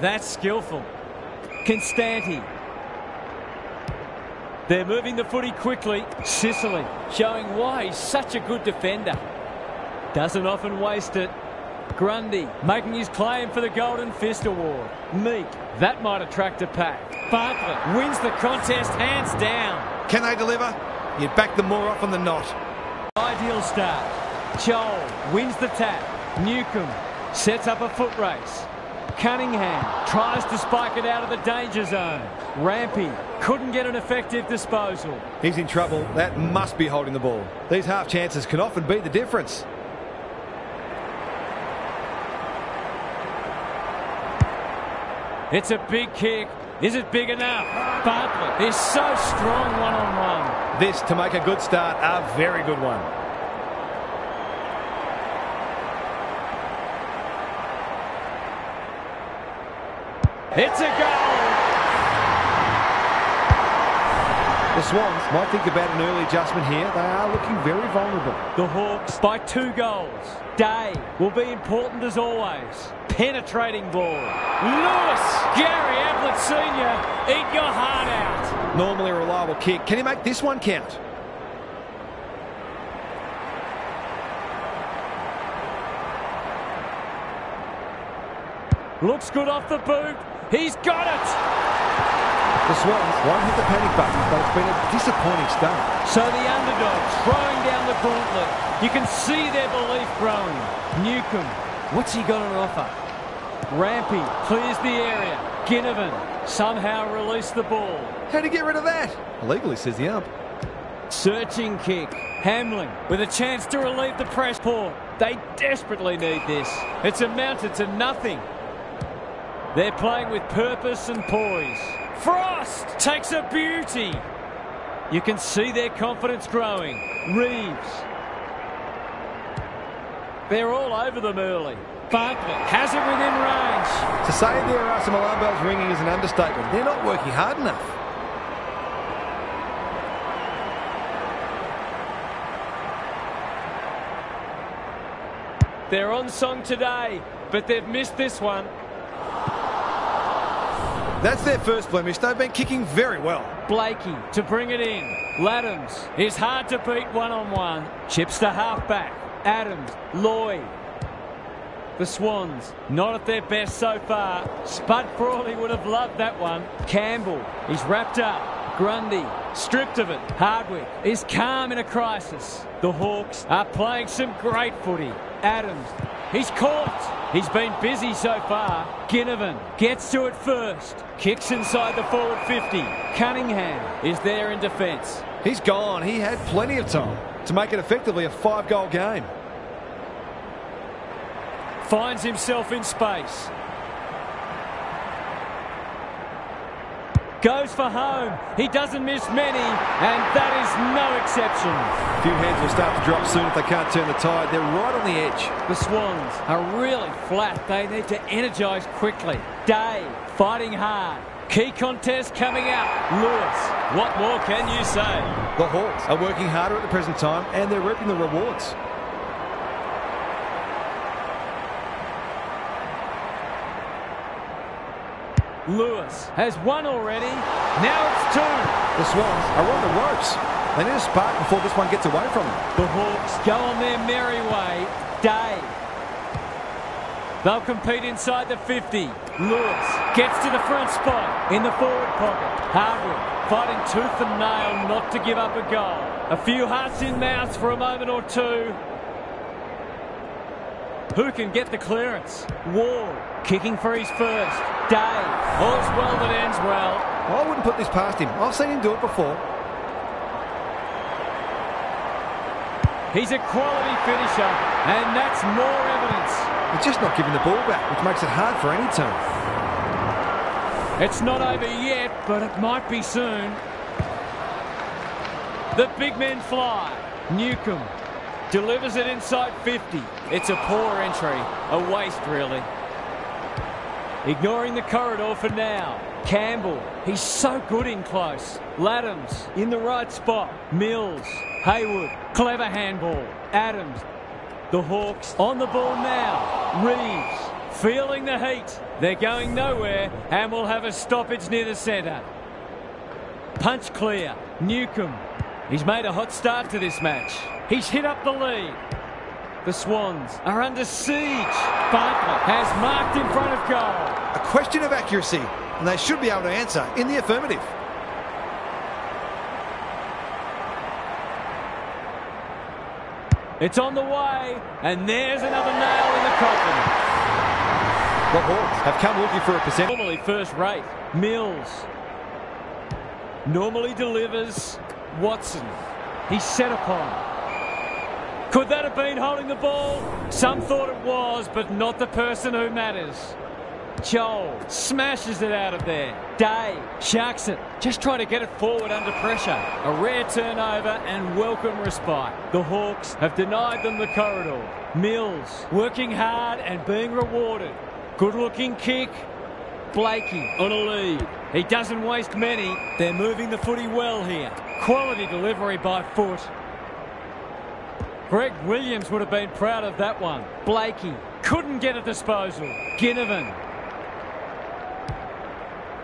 That's skillful. Constanti. They're moving the footy quickly. Sicily showing why he's such a good defender. Doesn't often waste it. Grundy making his claim for the Golden Fist Award. Meek, that might attract a pack. Bartlett wins the contest hands down. Can they deliver? You'd back them more often than not. Ideal start. Joel wins the tap. Newcombe sets up a foot race. Cunningham tries to spike it out of the danger zone. Rampe couldn't get an effective disposal. He's in trouble. That must be holding the ball. These half chances can often be the difference. It's a big kick. Is it big enough? Bartlett is so strong one-on-one. -on -one. This, to make a good start, a very good one. It's a goal. The Swans might think about an early adjustment here. They are looking very vulnerable. The Hawks by two goals. Day will be important as always. Penetrating ball. Lewis, Gary Ablett Sr., eat your heart out. Normally a reliable kick. Can he make this one count? Looks good off the boot. He's got it. The Swans won't hit the panic button, but it's been a disappointing start. So the underdogs throwing down the gauntlet. You can see their belief growing. Newcombe, what's he got on offer? Rampe clears the area. Ginnivan somehow released the ball. How'd he get rid of that? Legally, says the ump. Searching kick. Hamling with a chance to relieve the press. Poor. They desperately need this. It's amounted to nothing. They're playing with purpose and poise. Frost takes a beauty. You can see their confidence growing. Reeves. They're all over them early. Bartlett has it within range. To say there are some alarm bells ringing is an understatement. They're not working hard enough. They're on song today, but they've missed this one. That's their first blemish. They've been kicking very well. Blakey to bring it in. Laddams is hard to beat one-on-one. -on -one. Chips to half-back. Adams, Lloyd. The Swans, not at their best so far. Spud Frawley would have loved that one. Campbell, he's wrapped up. Grundy, stripped of it. Hardwick is calm in a crisis. The Hawks are playing some great footy. Adams, he's caught. He's been busy so far. Ginnivan gets to it first. Kicks inside the forward 50. Cunningham is there in defence. He's gone. He had plenty of time to make it effectively a five-goal game. Finds himself in space. Goes for home. He doesn't miss many, and that is no exception. A few heads will start to drop soon if they can't turn the tide. They're right on the edge. The Swans are really flat. They need to energise quickly. Day fighting hard. Key contest coming out. Lewis, what more can you say? The Hawks are working harder at the present time, and they're reaping the rewards. Lewis has one already. Now it's two. The Swans are on the ropes. They need a spark before this one gets away from them. The Hawks go on their merry way. Day. They'll compete inside the 50. Lewis gets to the front spot in the forward pocket. Hardwick fighting tooth and nail not to give up a goal. A few hearts in mouths for a moment or two. Who can get the clearance? Ward kicking for his first. Day. All's well that ends well. I wouldn't put this past him. I've seen him do it before. He's a quality finisher, and that's more evidence. He's just not giving the ball back, which makes it hard for any team. It's not over yet, but it might be soon. The big men fly. Newcombe delivers it inside 50. It's a poor entry, a waste really. Ignoring the corridor for now. Campbell, he's so good in close. Laddams in the right spot. Mills, Haywood, clever handball. Adams, the Hawks on the ball now. Reeves feeling the heat. They're going nowhere and will have a stoppage near the centre. Punch clear. Newcombe. He's made a hot start to this match. He's hit up the lead. The Swans are under siege. Bartlett has marked in front of goal. A question of accuracy, and they should be able to answer in the affirmative. It's on the way, and there's another nail in the coffin. The Hawks have come looking for a percent. Normally first rate. Mills. Normally delivers. Watson. He's set upon. Could that have been holding the ball? Some thought it was, but not the person who matters. Joel smashes it out of there. Day sharks it, just trying to get it forward under pressure. A rare turnover and welcome respite. The Hawks have denied them the corridor. Mills working hard and being rewarded. Good looking kick. Blakey on a lead. He doesn't waste many. They're moving the footy well here. Quality delivery by foot. Greg Williams would have been proud of that one. Blakey couldn't get a disposal. Ginnivan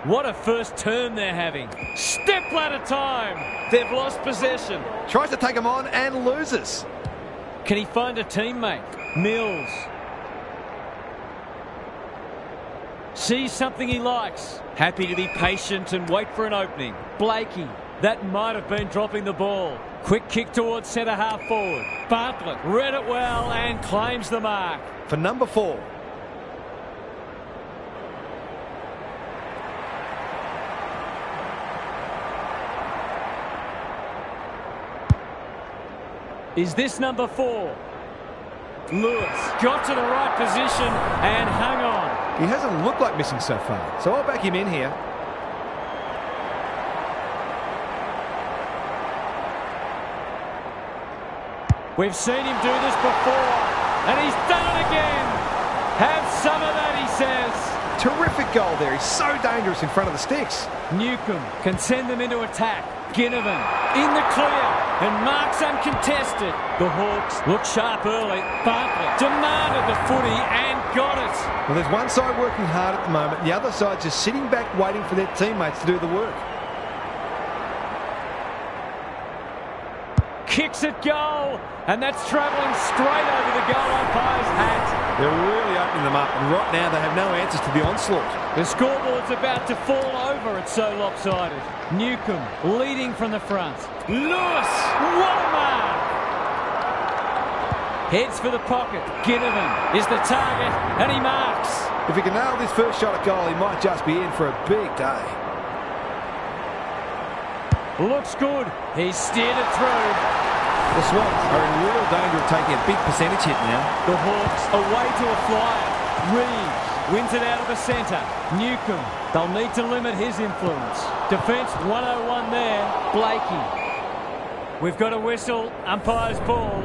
what a first turn they're having. Step ladder time. They've lost possession. Tries to take him on and loses. Can he find a teammate? Mills. Sees something he likes. Happy to be patient and wait for an opening. Blakey. That might have been dropping the ball. Quick kick towards centre half forward. Bartlett read it well and claims the mark. For number four, is this number four. Lewis got to the right position and hung on. He hasn't looked like missing so far, so I'll back him in here. We've seen him do this before, and he's done it again. Have some of that, he says. Terrific goal there. He's so dangerous in front of the sticks. Newcombe can send them into attack. Ginnivan in the clear and marks uncontested. The Hawks look sharp early. Bartlett demanded the footy and got it. Well, there's one side working hard at the moment. The other side just sitting back waiting for their teammates to do the work. Kicks at goal, and that's travelling straight over the goal umpire's hat. They're really opening them up, and right now they have no answers to the onslaught. The scoreboard's about to fall over, it's so lopsided. Newcombe leading from the front. Lewis, what a mark! Heads for the pocket. Ginnivan is the target, and he marks. If he can nail this first shot at goal, he might just be in for a big day. Looks good. He's steered it through. The Swans are in real danger of taking a big percentage hit now. The Hawks away to a flyer. Reeves wins it out of the centre. Newcombe, they'll need to limit his influence. Defence 101 there. Blakey. We've got a whistle. Umpire's ball.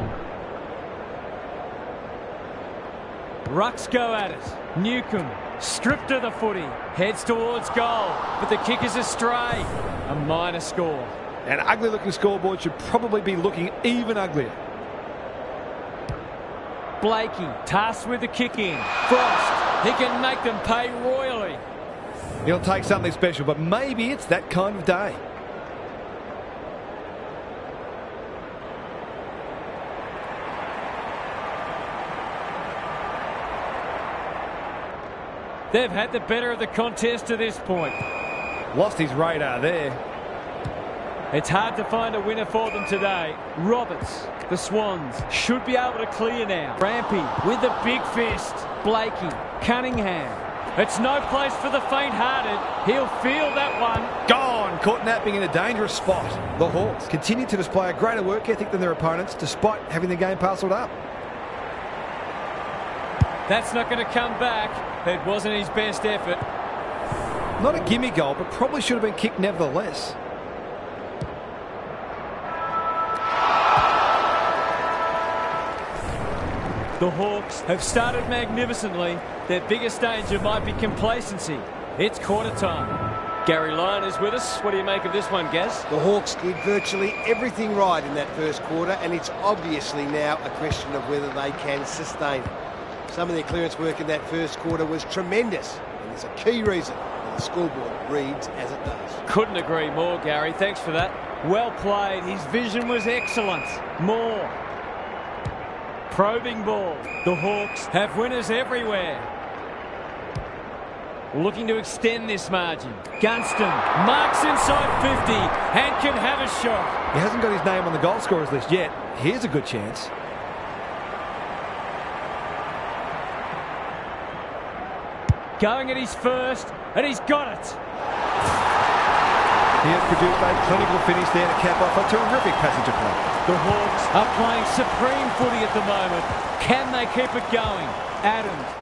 Rucks go at it. Newcombe stripped of the footy. Heads towards goal. But the kick is astray. A minor score. An ugly looking scoreboard should probably be looking even uglier. Blakey tasked with the kick in. Frost, he can make them pay royally. He'll take something special, but maybe it's that kind of day. They've had the better of the contest to this point. Lost his radar there. It's hard to find a winner for them today. Roberts, the Swans, should be able to clear now. Rampe with a big fist. Blakey, Cunningham. It's no place for the faint-hearted. He'll feel that one. Gone. Caught napping in a dangerous spot. The Hawks continue to display a greater work ethic than their opponents despite having the game parcelled up. That's not going to come back. It wasn't his best effort. Not a gimme goal, but probably should have been kicked nevertheless. The Hawks have started magnificently. Their biggest danger might be complacency. It's quarter time. Gary Lyon is with us. What do you make of this one, Gaz? The Hawks did virtually everything right in that first quarter, and it's obviously now a question of whether they can sustain. Some of their clearance work in that first quarter was tremendous. And it's a key reason that the scoreboard reads as it does. Couldn't agree more, Gary. Thanks for that. Well played. His vision was excellent. More. Probing ball. The Hawks have winners everywhere. Looking to extend this margin. Gunston marks inside 50 and can have a shot. He hasn't got his name on the goal scorers list yet. Here's a good chance. Going at his first, and he's got it. He has produced a clinical finish there to cap off a terrific passenger play. The Hawks are playing supreme footy at the moment. Can they keep it going? Adams